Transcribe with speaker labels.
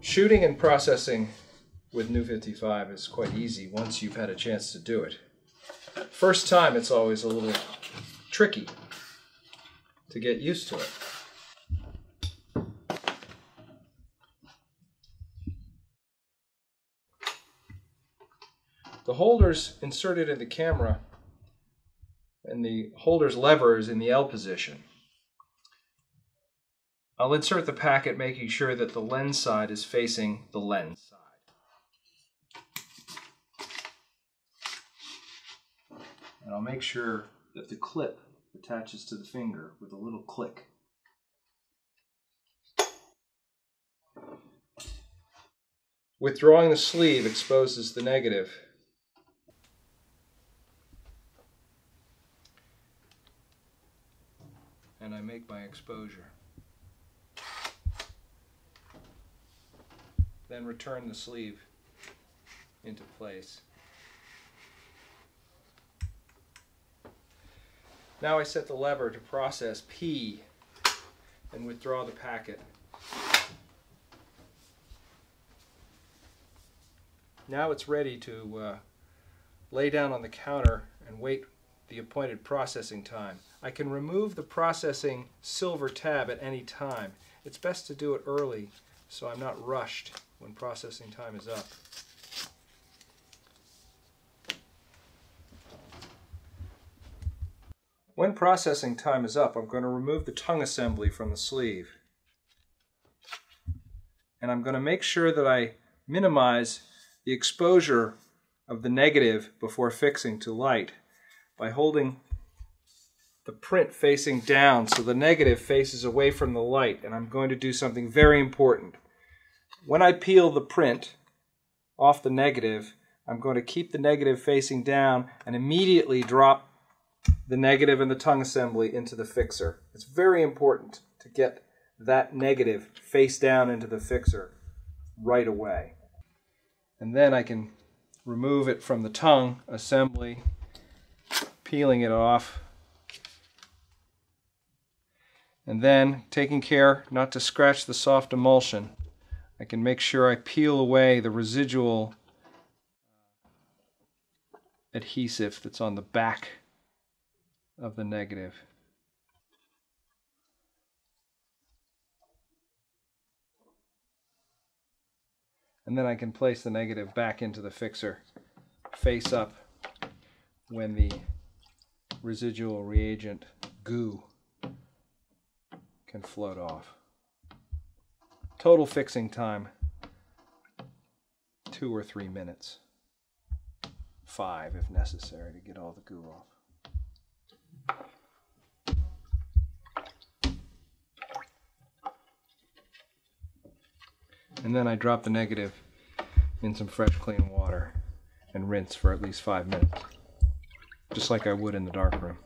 Speaker 1: Shooting and processing with New 55 is quite easy once you've had a chance to do it. First time, it's always a little tricky to get used to it. The holder's inserted in the camera and the holder's lever is in the L position. I'll insert the packet making sure that the lens side is facing the lens side. And I'll make sure that the clip attaches to the finger with a little click. Withdrawing the sleeve exposes the negative. And I make my exposure. Then return the sleeve into place. Now I set the lever to process P and withdraw the packet. Now it's ready to uh, lay down on the counter and wait the appointed processing time. I can remove the processing silver tab at any time. It's best to do it early so I'm not rushed when processing time is up. When processing time is up, I'm going to remove the tongue assembly from the sleeve. And I'm going to make sure that I minimize the exposure of the negative before fixing to light by holding the print facing down so the negative faces away from the light. And I'm going to do something very important. When I peel the print off the negative, I'm going to keep the negative facing down and immediately drop the negative and the tongue assembly into the fixer. It's very important to get that negative face down into the fixer right away. And then I can remove it from the tongue assembly, peeling it off. And then taking care not to scratch the soft emulsion, I can make sure I peel away the residual adhesive that's on the back of the negative. And then I can place the negative back into the fixer face up when the residual reagent goo can float off. Total fixing time, two or three minutes. Five if necessary to get all the goo off. And then I drop the negative in some fresh clean water and rinse for at least five minutes, just like I would in the darkroom.